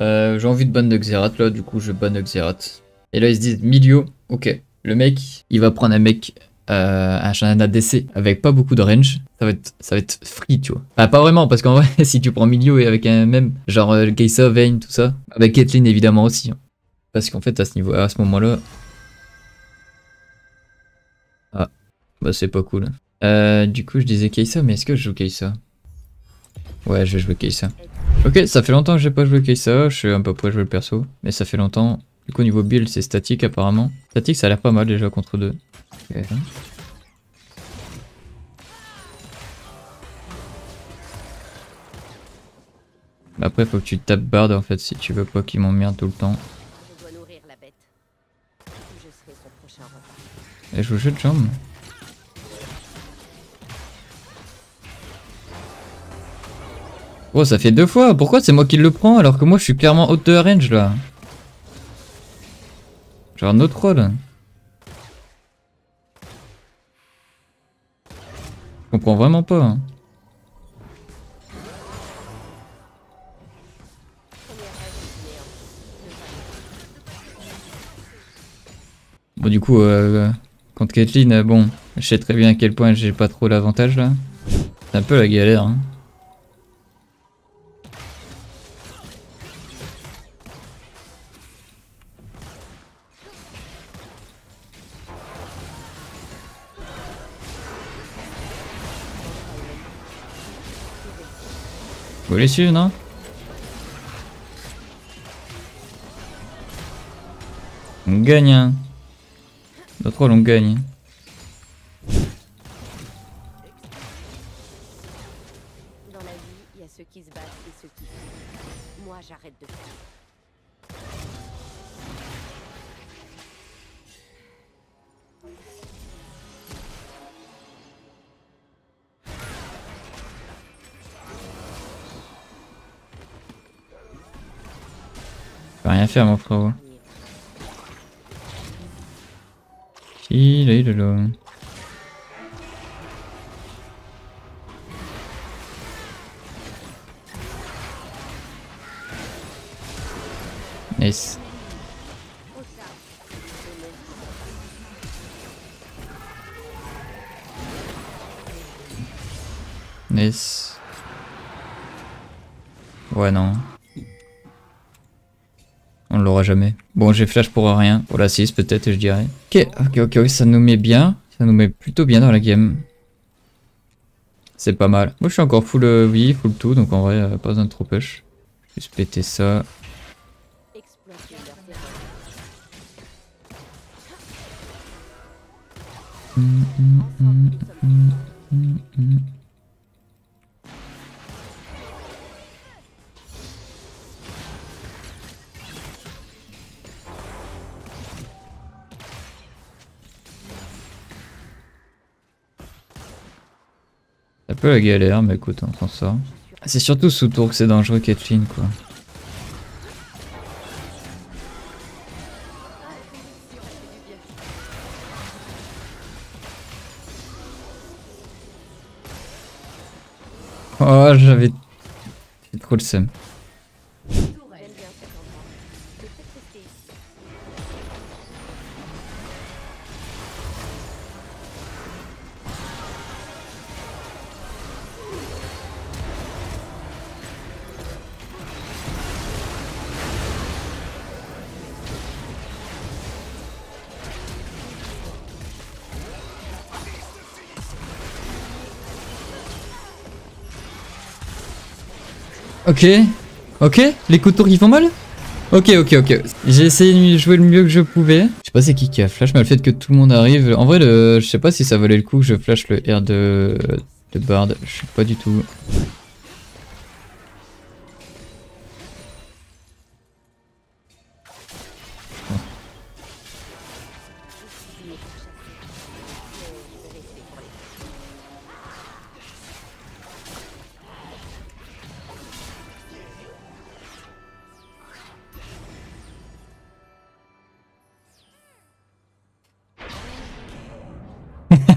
Euh, j'ai envie de ban Xerath là, du coup je ban Xerath. Et là ils se disent milieu, ok. Le mec, il va prendre un mec, euh, un ADC avec pas beaucoup de range. Ça va être, ça va être free, tu vois. Enfin, pas vraiment, parce qu'en vrai, si tu prends milieu et avec un même, genre euh, Geisa, Vayne, tout ça, avec Caitlyn évidemment aussi. hein. Parce qu'en fait, à ce niveau, à ce moment-là. Ah, bah c'est pas cool. Euh, du coup, je disais Keisa, mais est-ce que je joue Keisa Ouais, je vais jouer Keisa. Ok, ça fait longtemps que j'ai pas joué Keisa, je suis un peu près jouer le perso, mais ça fait longtemps. Du coup, niveau build, c'est statique apparemment. Statique, ça a l'air pas mal déjà contre deux. Bah après, faut que tu tapes Bard en fait si tu veux pas qu'il m'emmerde tout le temps. Et je joue jeu de jambes. Oh, ça fait deux fois. Pourquoi c'est moi qui le prends alors que moi je suis clairement haute de range là Genre un autre rôle. Je comprends vraiment pas. hein. Bon du coup, euh, contre Caitlyn, bon, je sais très bien à quel point j'ai pas trop l'avantage là. C'est un peu la galère. Hein. Suivre, non On gagne, hein. Notre rôle, on gagne. Dans la vie, il y a ceux qui se battent et ceux qui fuient. Moi, j'arrête de fuir. Peux rien faire, mon frérot. Il est là. Nice. Nice. Ouais, non. On l'aura jamais. Bon, j'ai flash pour rien. Pour la 6 peut-être, je dirais. Ok, ok, ok, ok, ça nous met bien. Ça nous met plutôt bien dans la game. C'est pas mal. Moi, je suis encore full euh, oui, full tout, donc en vrai, euh, pas besoin de trop push. Juste péter ça. Exploiter leur terrain. Un peu la galère, mais écoute, on prend ça. C'est surtout sous tour que c'est dangereux, Caitlyn, quoi. Oh, j'avais... Trop le seum. Ok, ok, les tour qui font mal Ok, ok, ok. J'ai essayé de jouer le mieux que je pouvais. Je sais pas c'est qui qui a flash, mais le fait que tout le monde arrive... En vrai, le... je sais pas si ça valait le coup que je flash le R de, de Bard. Je sais pas du tout.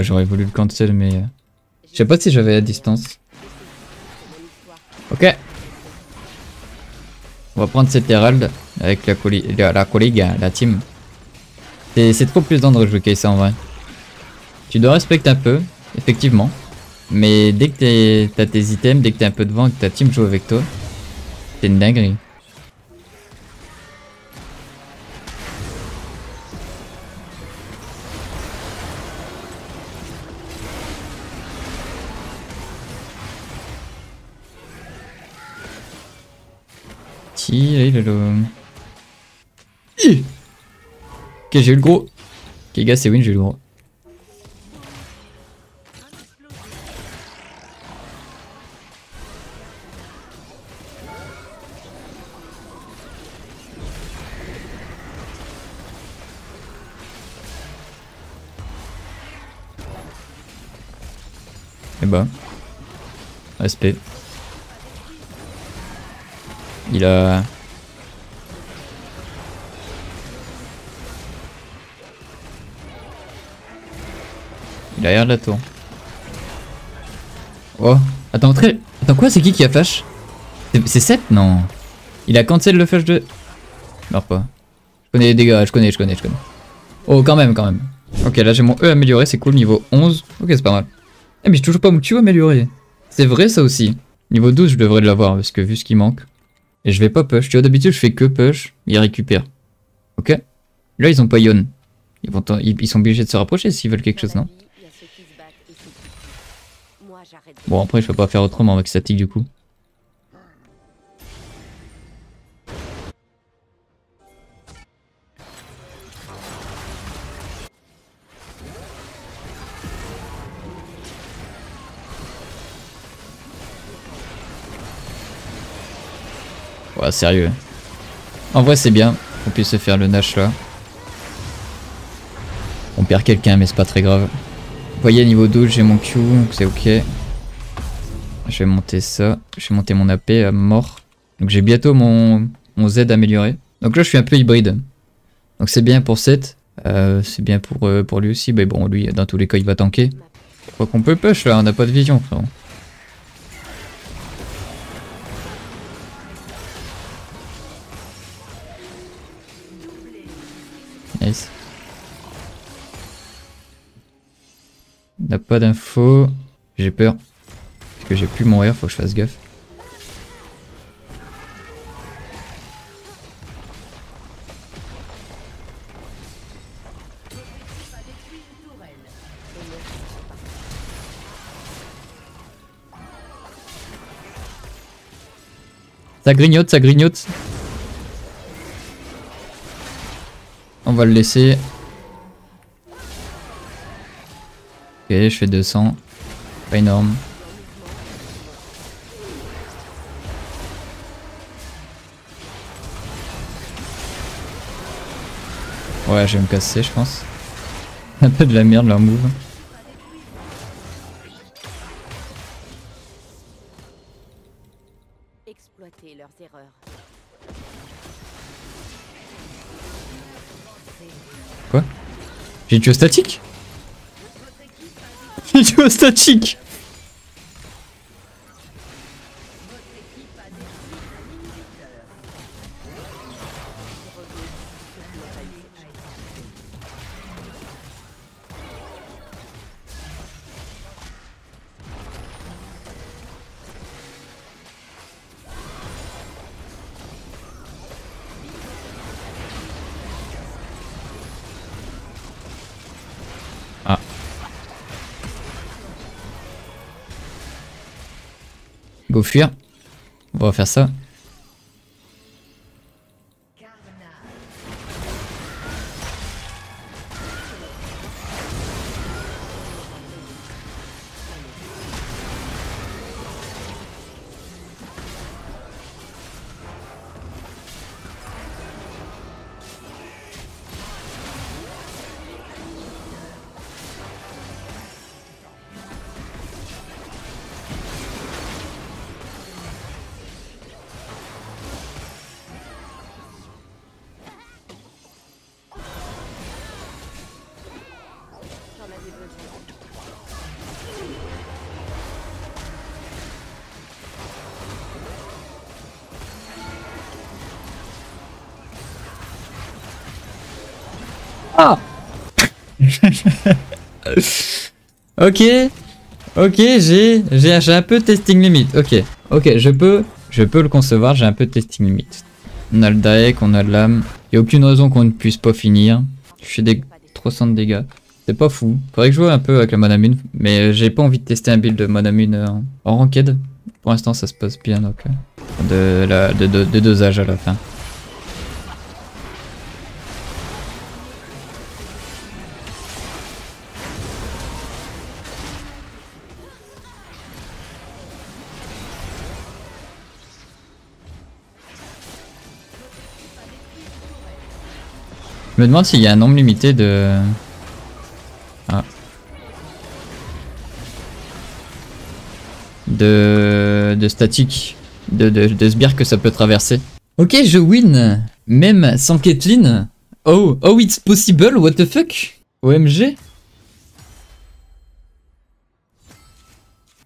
Ah, j'aurais voulu le cancel, mais... euh, Je sais pas si j'avais la distance. Ok. On va prendre cet Herald avec la, la, la collègue, la team. C'est trop plus dangereux de jouer Kai'Sa en vrai. Tu dois respecter un peu, effectivement. Mais dès que t'as tes items, dès que t'es un peu devant et que ta team joue avec toi, c'est une dinguerie. Tilalala. Hi Ok, j'ai eu le gros. Ok, gars, c'est win, j'ai eu le gros. Et bah. Respect. Il a... Il a l'air de la tour. Oh, attends, très... Attends, quoi C'est qui qui a flash C'est- C'est 7 Non. Il a cancel le flash de... Non, pas. Je connais les dégâts, je connais, je connais, je connais. Oh, quand même, quand même. Ok, là j'ai mon E amélioré, c'est cool, niveau 11. Ok, c'est pas mal. Eh, mais j'ai toujours pas mon Q amélioré. C'est vrai, ça aussi. Niveau 12, je devrais l'avoir, parce que vu ce qui manque. Et je vais pas push. Tu vois, d'habitude, je fais que push, il récupère. Ok? Là, ils ont pas Yon. Ils, vont ils, ils sont obligés de se rapprocher s'ils veulent quelque chose, non? Bon, après, je peux pas faire autrement avec statique du coup. Ouais, sérieux. En vrai, c'est bien qu'on puisse se faire le Nash là. On perd quelqu'un, mais c'est pas très grave. Vous voyez, niveau 12, j'ai mon Q, donc c'est ok. Je vais monter ça. Je vais monter mon AP à mort. Donc j'ai bientôt mon, mon Z amélioré. Donc là, je suis un peu hybride. Donc c'est bien pour 7. Euh, c'est bien pour, euh, pour lui aussi. Mais bon, lui, dans tous les cas, il va tanker. Je crois qu'on peut push là, on n'a pas de vision, frérot. N'a pas d'infos. J'ai peur. Parce que j'ai plus mon R, faut que je fasse gaffe. Ça grignote, ça grignote. On va le laisser. Ok, je fais 200. Pas énorme. Ouais, je vais me casser, je pense. Un peu de la merde leur move. Exploiter leurs erreurs. Quoi? J'ai tué au statique? Statique Go fuir. On va faire ça. Ah Ok Ok, j'ai j'ai un peu de testing limit. Ok, ok, je peux je peux le concevoir, j'ai un peu de testing limit. On a le Daek, on a l'âme. Il a aucune raison qu'on ne puisse pas finir. Je fais des 300 de dégâts. C'est pas fou. Faudrait que je joue un peu avec la Manamune, mais j'ai pas envie de tester un build de Manamune en, en ranked. Pour l'instant, ça se passe bien donc euh, de la de, de, de dosage à la fin. Je me demande s'il y a un nombre limité de... De... De statique. De, de, de sbires que ça peut traverser. Ok, je win. Même sans Caitlyn. Oh, oh, it's possible, what the fuck? OMG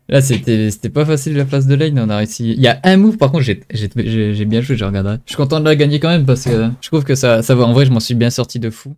Là, c'était pas facile la place de lane, on a réussi. Il y a un move, par contre, j'ai bien joué, je regarderai. Je suis content de la gagner quand même parce que je trouve que ça, ça va. En vrai, je m'en suis bien sorti de fou.